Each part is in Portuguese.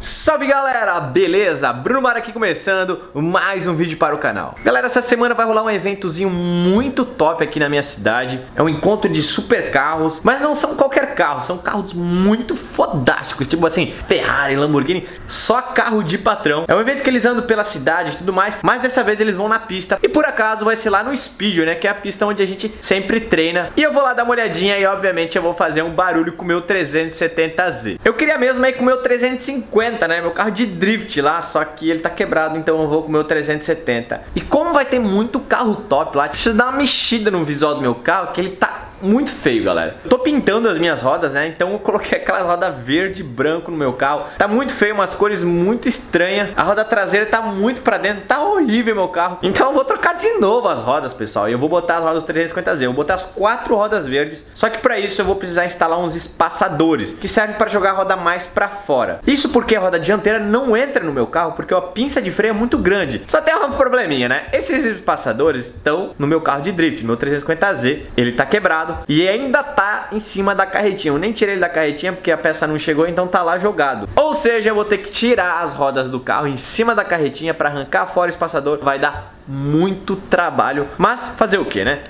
Salve galera, beleza? Bruno Mara aqui começando mais um vídeo para o canal. Galera, essa semana vai rolar um eventozinho muito top aqui na minha cidade. É um encontro de super carros, mas não são qualquer carro, são carros muito fodásticos. Tipo assim, Ferrari, Lamborghini, só carro de patrão. É um evento que eles andam pela cidade e tudo mais, mas dessa vez eles vão na pista. E por acaso vai ser lá no Speed, né, que é a pista onde a gente sempre treina. E eu vou lá dar uma olhadinha e obviamente eu vou fazer um barulho com o meu 370Z Eu queria mesmo aí com o meu 350 né? Meu carro de drift lá, só que ele tá quebrado, então eu vou com o meu 370. E como vai ter muito carro top lá, preciso dar uma mexida no visual do meu carro, que ele tá muito feio, galera. tô pintando as minhas rodas, né? Então eu coloquei aquela roda verde e branco no meu carro. Tá muito feio, umas cores muito estranhas. A roda traseira tá muito pra dentro, tá horrível meu carro. Então eu vou trocar de novo as rodas, pessoal. E eu vou botar as rodas 350Z. Eu vou botar as quatro rodas verdes. Só que pra isso eu vou precisar instalar uns espaçadores, que servem pra jogar a roda mais pra fora. Isso porque a roda dianteira não entra no meu carro, porque a pinça de freio é muito grande. Só tem um probleminha, né? Esses espaçadores estão no meu carro de drift, meu 350Z. Ele tá quebrado e ainda tá em cima da carretinha. Eu nem tirei ele da carretinha porque a peça não chegou, então tá lá jogado. Ou seja, eu vou ter que tirar as rodas do carro em cima da carretinha para arrancar fora o espaçador. Vai dar muito trabalho, mas fazer o que, né?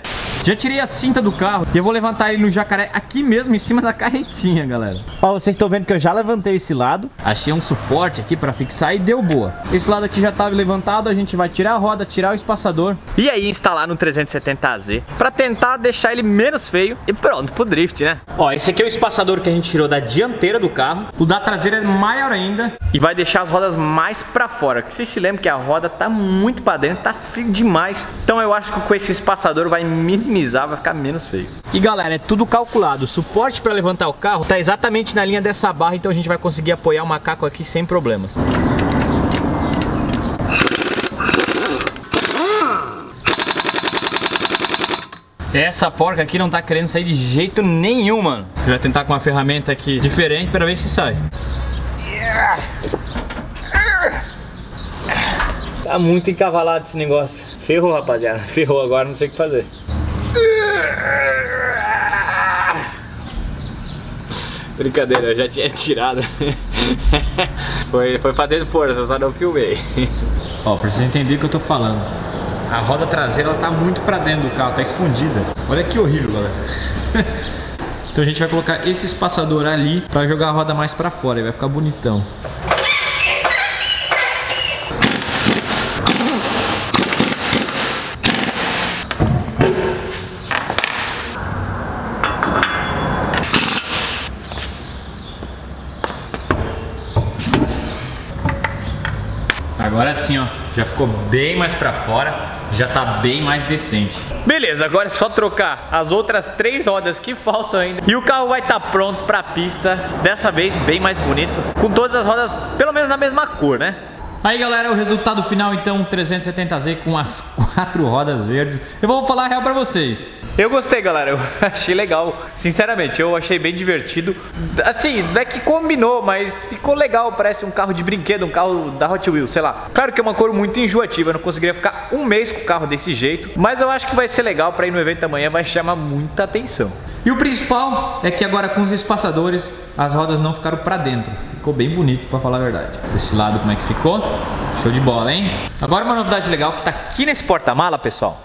Já tirei a cinta do carro e eu vou levantar ele no jacaré aqui mesmo em cima da carretinha, galera. Ó, vocês estão vendo que eu já levantei esse lado. Achei um suporte aqui para fixar e deu boa. Esse lado aqui já estava levantado, a gente vai tirar a roda, tirar o espaçador. E aí instalar no 370Z para tentar deixar ele menos feio e pronto pro drift, né? Ó, esse aqui é o espaçador que a gente tirou da dianteira do carro. O da traseira é maior ainda e vai deixar as rodas mais para fora. Que vocês se lembram que a roda tá muito para dentro, tá frio demais. Então eu acho que com esse espaçador vai minimizar vai ficar menos feio. E galera, é tudo calculado. O suporte para levantar o carro tá exatamente na linha dessa barra, então a gente vai conseguir apoiar o macaco aqui sem problemas. Essa porca aqui não tá querendo sair de jeito nenhum, mano. Vai tentar com uma ferramenta aqui diferente para ver se sai. Tá muito encavalado esse negócio. Ferrou, rapaziada. Ferrou agora, não sei o que fazer. Brincadeira, eu já tinha tirado. foi, foi fazendo força, só não filmei. Ó, pra vocês entenderem o que eu tô falando. A roda traseira ela tá muito pra dentro do carro, tá escondida. Olha que horrível, galera. então a gente vai colocar esse espaçador ali pra jogar a roda mais pra fora e vai ficar bonitão. Agora sim, ó, já ficou bem mais pra fora, já tá bem mais decente. Beleza, agora é só trocar as outras três rodas que faltam ainda. E o carro vai estar tá pronto pra pista, dessa vez bem mais bonito, com todas as rodas pelo menos na mesma cor, né? Aí galera, o resultado final então 370Z com as quatro rodas verdes. Eu vou falar real pra vocês. Eu gostei, galera. Eu achei legal. Sinceramente, eu achei bem divertido. Assim, não é que combinou, mas ficou legal. Parece um carro de brinquedo, um carro da Hot Wheels, sei lá. Claro que é uma cor muito enjoativa. Eu não conseguiria ficar um mês com o carro desse jeito. Mas eu acho que vai ser legal para ir no evento amanhã. Vai chamar muita atenção. E o principal é que agora com os espaçadores as rodas não ficaram para dentro. Ficou bem bonito para falar a verdade. Desse lado como é que ficou? Show de bola, hein? Agora uma novidade legal que tá aqui nesse porta-mala, pessoal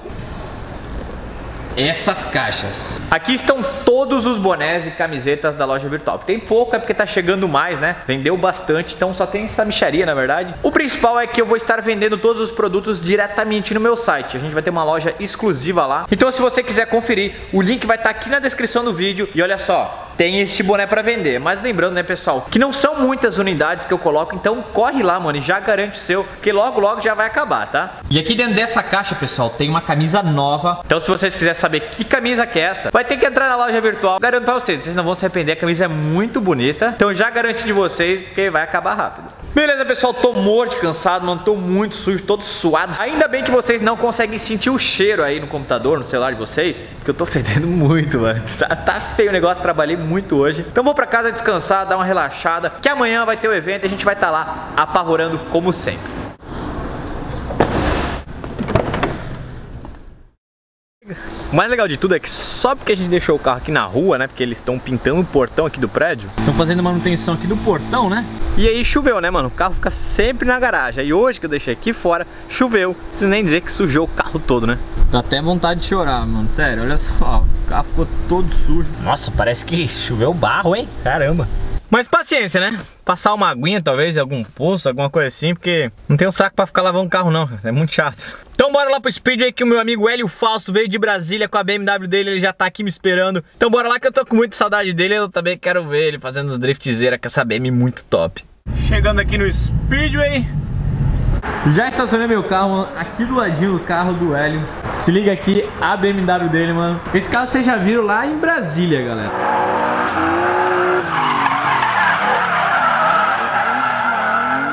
essas caixas. Aqui estão todos os bonés e camisetas da loja virtual. Tem pouco, é porque tá chegando mais, né? Vendeu bastante, então só tem essa micharia, na verdade. O principal é que eu vou estar vendendo todos os produtos diretamente no meu site. A gente vai ter uma loja exclusiva lá. Então se você quiser conferir, o link vai estar aqui na descrição do vídeo. E olha só, tem este boné para vender. Mas lembrando, né, pessoal, que não são muitas unidades que eu coloco, então corre lá, mano, e já garante o seu, que logo logo já vai acabar, tá? E aqui dentro dessa caixa, pessoal, tem uma camisa nova. Então se vocês quiserem saber que camisa que é essa, vai ter que entrar na loja virtual. Garanto pra vocês, vocês não vão se arrepender, a camisa é muito bonita. Então já garante de vocês, porque vai acabar rápido. Beleza, pessoal, tô morto, cansado, mano, tô muito sujo, todo suado. Ainda bem que vocês não conseguem sentir o cheiro aí no computador, no celular de vocês, porque eu tô fedendo muito, mano. Tá, tá feio o negócio, trabalhei muito hoje. Então vou pra casa descansar, dar uma relaxada, que amanhã vai ter o evento e a gente vai estar tá lá apavorando como sempre. O mais legal de tudo é que só porque a gente deixou o carro aqui na rua, né? Porque eles estão pintando o portão aqui do prédio. Estão fazendo manutenção aqui do portão, né? E aí choveu, né, mano? O carro fica sempre na garagem. E hoje que eu deixei aqui fora, choveu. Não preciso nem dizer que sujou o carro todo, né? Dá até vontade de chorar, mano. Sério, olha só. O carro ficou todo sujo. Nossa, parece que choveu barro, hein? Caramba. Mas paciência, né? Passar uma aguinha, talvez, em algum poço, alguma coisa assim, porque não tem um saco pra ficar lavando o carro, não. É muito chato. Então bora lá pro Speedway que o meu amigo Hélio Falso veio de Brasília com a BMW dele, ele já tá aqui me esperando. Então bora lá que eu tô com muita saudade dele, eu também quero ver ele fazendo os driftzeira com essa BM muito top. Chegando aqui no Speedway, já estacionei meu carro, mano, aqui do ladinho do carro do Hélio. Se liga aqui, a BMW dele, mano. Esse carro vocês já viram lá em Brasília, galera.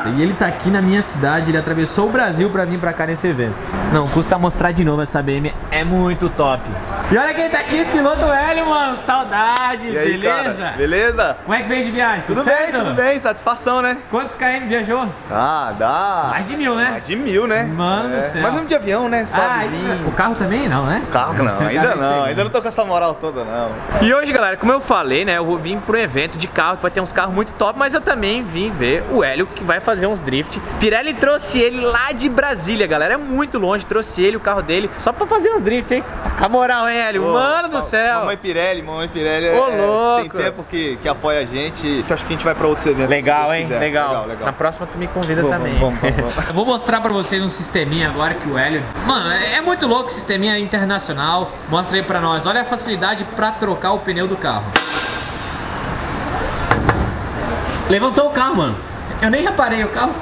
E ele tá aqui na minha cidade, ele atravessou o Brasil pra vir pra cá nesse evento. Não, custa mostrar de novo essa BM, é muito top. E olha quem tá aqui, piloto Hélio, mano, saudade, e aí, beleza? Cara? Beleza? Como é que veio de viagem? Tudo, tudo bem, tudo bem, satisfação, né? Quantos KM viajou? Ah, dá... Mais de mil, né? Mais de mil, né? Mano é. do céu. Mas vamos de avião, né? Ah, o carro também não, né? O carro não, ainda não, ainda não tô com essa moral toda, não. E hoje, galera, como eu falei, né, eu vou vir pro evento de carro, que vai ter uns carros muito top, mas eu também vim ver o Hélio, que vai fazer uns drift. Pirelli trouxe ele lá de Brasília, galera, é muito longe, trouxe ele, o carro dele, só pra fazer uns drift, hein? Tá com a moral, hein, Hélio? Ô, Mano do céu! Mamãe Pirelli, mamãe Pirelli Ô, é, louco. tem tempo que, que apoia a gente. Então acho que a gente vai pra outros eventos. Legal, hein? Legal. legal. legal. Na próxima tu me convida vamos, também. Vamos, vamos, vamos. Eu vou mostrar pra vocês um sisteminha agora que o Hélio... Mano, é, é muito louco, sisteminha internacional. Mostra aí pra nós. Olha a facilidade pra trocar o pneu do carro. Levantou o carro, mano. Eu nem reparei o carro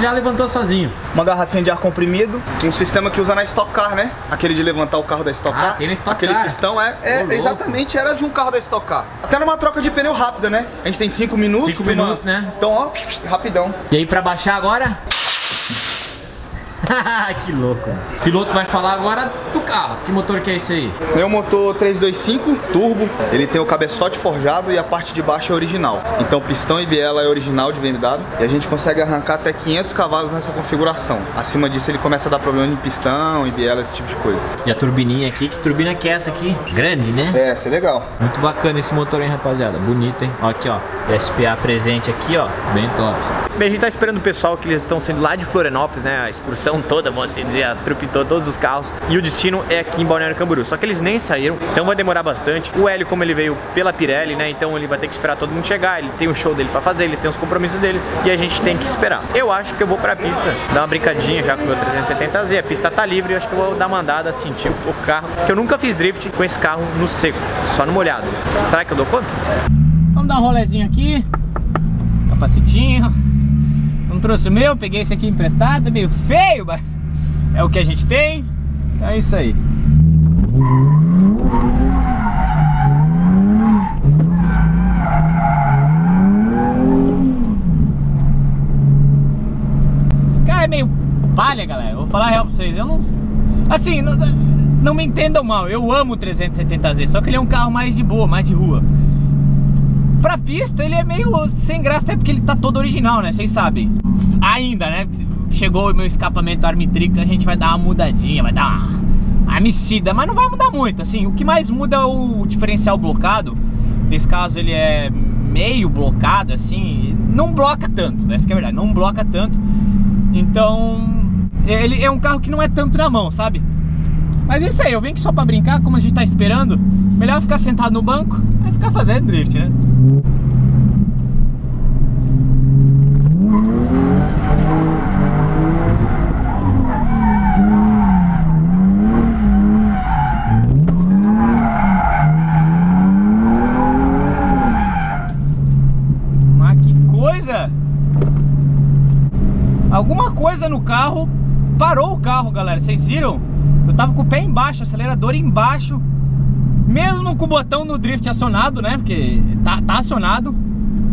já levantou sozinho. Uma garrafinha de ar comprimido, um sistema que usa na Stock Car, né? Aquele de levantar o carro da Stock Car. Ah, tem na Stock Aquele Car. pistão é, é exatamente, era de um carro da Stock Car. Até numa troca de pneu rápida, né? A gente tem 5 minutos. 5 minutos, uma... né? Então, ó, rapidão. E aí pra baixar agora? que louco. O piloto vai falar agora do carro. Que motor que é esse aí? É um motor 325 turbo. Ele tem o cabeçote forjado e a parte de baixo é original. Então pistão e biela é original de BMW e a gente consegue arrancar até 500 cavalos nessa configuração. Acima disso ele começa a dar problema em pistão e biela, esse tipo de coisa. E a turbininha aqui, que turbina que é essa aqui? Grande, né? É, essa é legal. Muito bacana esse motor, hein, rapaziada? Bonito, hein? Ó, aqui, ó. SPA presente aqui, ó. Bem top. Bem, a gente tá esperando o pessoal que eles estão sendo lá de Florianópolis, né? A excursão toda, vamos assim dizer, a trupe todos os carros. E o destino é aqui em Balneário Camboriú. Só que eles nem saíram, então vai demorar bastante. O Hélio, como ele veio pela Pirelli, né? Então ele vai ter que esperar todo mundo chegar. Ele tem o show dele pra fazer, ele tem os compromissos dele. E a gente tem que esperar. Eu acho que eu vou pra pista, dar uma brincadinha já com o meu 370Z. A pista tá livre, eu acho que eu vou dar uma andada, sentir o carro. Porque eu nunca fiz drift com esse carro no seco, só no molhado. Será que eu dou conta? Vamos dar um rolezinho aqui. Capacetinho. Não trouxe o meu, peguei esse aqui emprestado, meio feio, mas é o que a gente tem. É isso aí. Esse carro é meio palha, galera. Vou falar a real pra vocês. Eu não. Assim, não, não me entendam mal. Eu amo o 370Z, só que ele é um carro mais de boa, mais de rua. Pra pista ele é meio sem graça, até porque ele tá todo original, né? Vocês sabem. Ainda, né? Chegou o meu escapamento Armitrix, a gente vai dar uma mudadinha, vai dar uma amicida, mas não vai mudar muito, assim. O que mais muda é o diferencial blocado. Nesse caso ele é meio blocado, assim. Não bloca tanto, essa é a verdade, não bloca tanto. Então, ele é um carro que não é tanto na mão, sabe? Mas é isso aí, eu venho aqui só pra brincar, como a gente tá esperando. Melhor ficar sentado no banco e ficar fazendo drift, né? Mas que coisa! Alguma coisa no carro parou o carro, galera. Vocês viram? Eu tava com o pé embaixo, acelerador embaixo. Mesmo com o botão no drift acionado, né? Porque tá, tá acionado.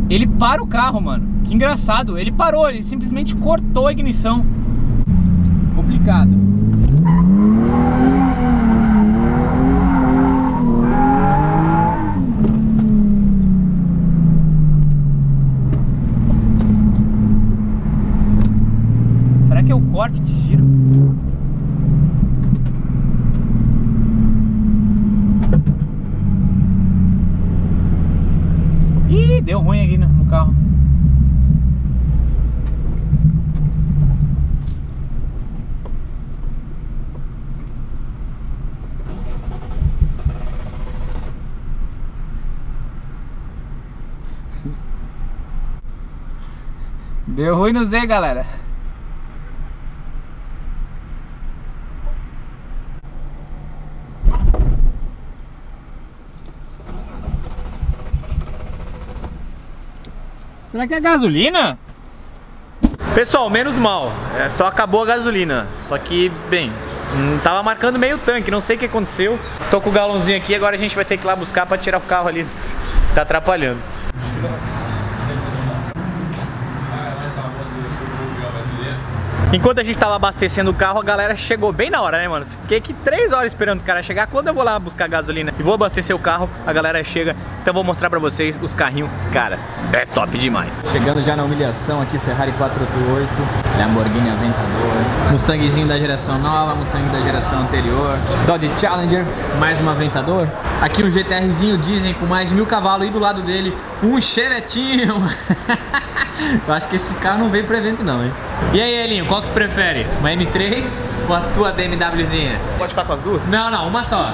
Ele para o carro, mano. Que engraçado. Ele parou, ele simplesmente cortou a ignição. Complicado. Será que é o corte de giro? deu ruim aqui no, no carro. Deu ruim no Z, galera. Será que é gasolina? Pessoal, menos mal. É, só acabou a gasolina. Só que, bem, hum, tava marcando meio tanque, não sei o que aconteceu. Tô com o galãozinho aqui, agora a gente vai ter que ir lá buscar pra tirar o carro ali. tá atrapalhando. Enquanto a gente tava abastecendo o carro, a galera chegou bem na hora, né, mano? Fiquei aqui três horas esperando os caras chegar. Quando eu vou lá buscar gasolina e vou abastecer o carro, a galera chega. Então vou mostrar pra vocês os carrinhos. Cara, é top demais. Chegando já na humilhação aqui, Ferrari 488, Lamborghini Aventador, Mustangzinho da geração nova, Mustang da geração anterior, Dodge Challenger, mais um Aventador. Aqui um GTRzinho diesel com mais de mil cavalos e do lado dele um Chevetinho. Eu acho que esse carro não veio pro evento não, hein? E aí, Elinho, qual que prefere? Uma M3 ou a tua BMWzinha? Pode ficar com as duas? Não, não, uma só.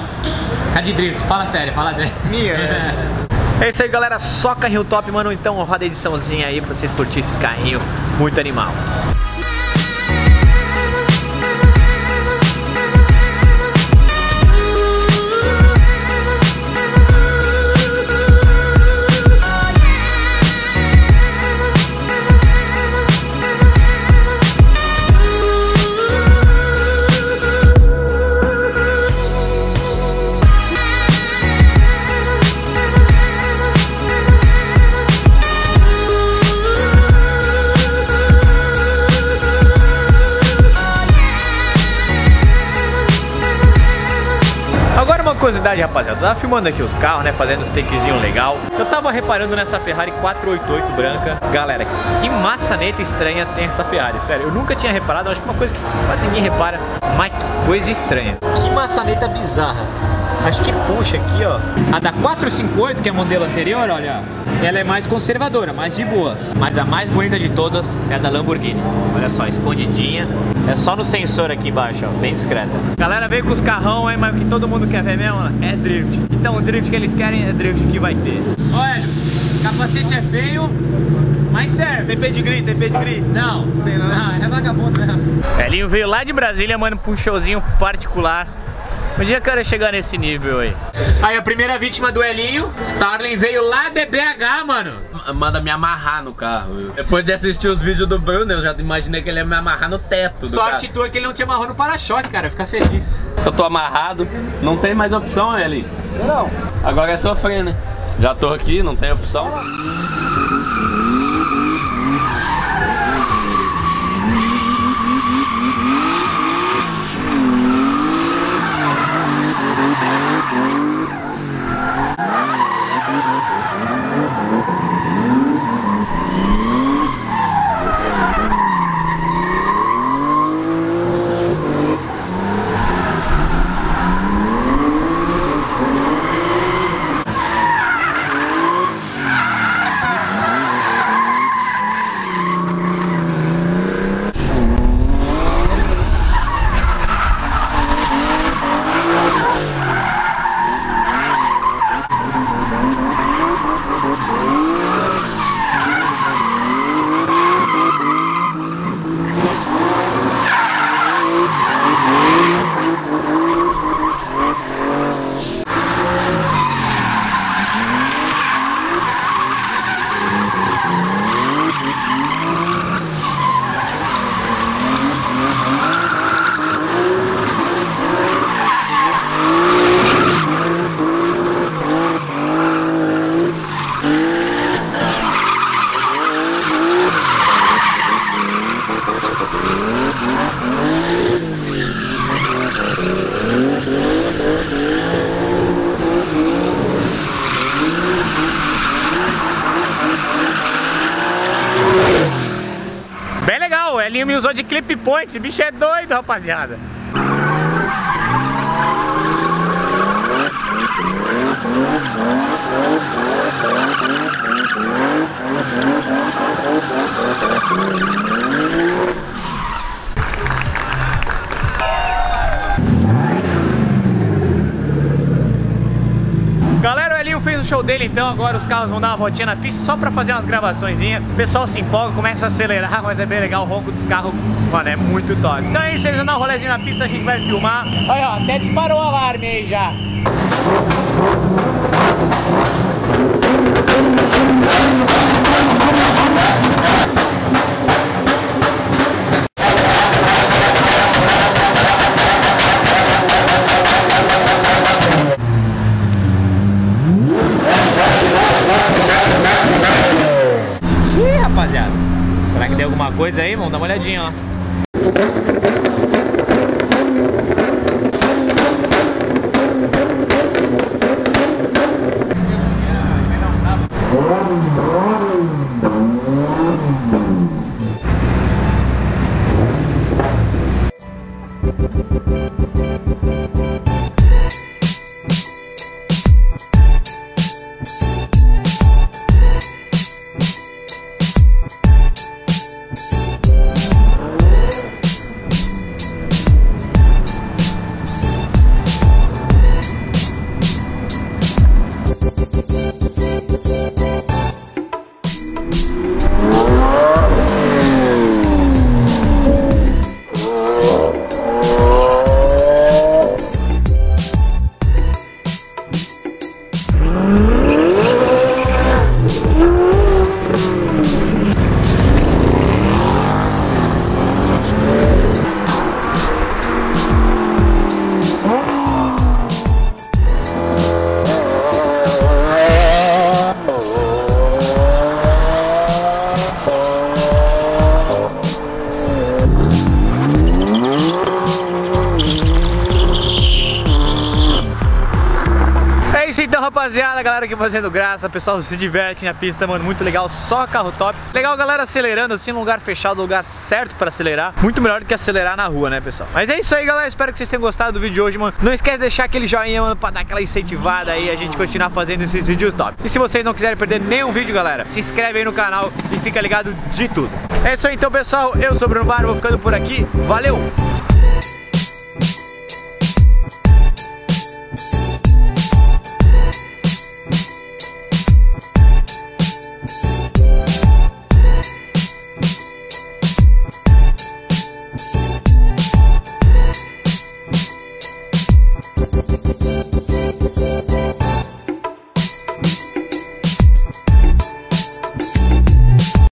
Cá de drift, fala sério, fala dela. Minha, né? É isso aí, galera. Só carrinho top, mano. Então roda a ediçãozinha aí pra vocês curtirem esses carrinhos muito animal. Curiosidade, rapaziada. Eu tava filmando aqui os carros, né? Fazendo os takezinho legal. Eu tava reparando nessa Ferrari 488 branca. Galera, que maçaneta estranha tem essa Ferrari. Sério, eu nunca tinha reparado. Acho que uma coisa que quase ninguém repara. Mas que coisa estranha. Que maçaneta bizarra. Acho que puxa aqui, ó. A da 458, que é a modelo anterior, olha. Ela é mais conservadora, mais de boa. Mas a mais bonita de todas é a da Lamborghini. Olha só, escondidinha. É só no sensor aqui embaixo, ó, bem discreta. Galera veio com os carrão, hein, mas o que todo mundo quer ver mesmo é drift. Então o drift que eles querem é drift que vai ter. Olha, capacete é feio, mas serve. Tem pedigree, tem pedigree. Não, não, é vagabundo mesmo. Elinho veio lá de Brasília, mano, pra um showzinho particular. Um dia eu quero chegar nesse nível aí. Aí a primeira vítima do Elinho, Starling, veio lá de BH, mano. manda me amarrar no carro. viu? Depois de assistir os vídeos do Bruno, eu já imaginei que ele ia me amarrar no teto do Sorte carro. tua que ele não te amarrou no para-choque, cara. Fica feliz. Eu tô amarrado, não tem mais opção, ele. Não. Agora é sofrer, né? Já tô aqui, não tem opção. Bem legal, o Elinho usou de clip point. Esse bicho é doido, rapaziada. Show dele então, agora os carros vão dar uma voltinha na pista só pra fazer umas gravações. O pessoal se empolga, começa a acelerar, mas é bem legal, o ronco dos carros, mano, é muito top. Então é isso, eles vão dar um rolezinho na pista, a gente vai filmar. Olha, ó, até disparou o alarme aí já. Ih, rapaziada. Será que deu alguma coisa aí? Vamos dar uma olhadinha, ó. Galera aqui fazendo graça. O pessoal se diverte na pista, mano. Muito legal. Só carro top. Legal, galera, acelerando assim num lugar fechado, lugar certo pra acelerar. Muito melhor do que acelerar na rua, né, pessoal? Mas é isso aí, galera. Espero que vocês tenham gostado do vídeo de hoje, mano. Não esquece de deixar aquele joinha, mano, pra dar aquela incentivada aí. A gente continuar fazendo esses vídeos top. E se vocês não quiserem perder nenhum vídeo, galera, se inscreve aí no canal e fica ligado de tudo. É isso aí, então, pessoal. Eu sou o Bruno Bar. Vou ficando por aqui. Valeu!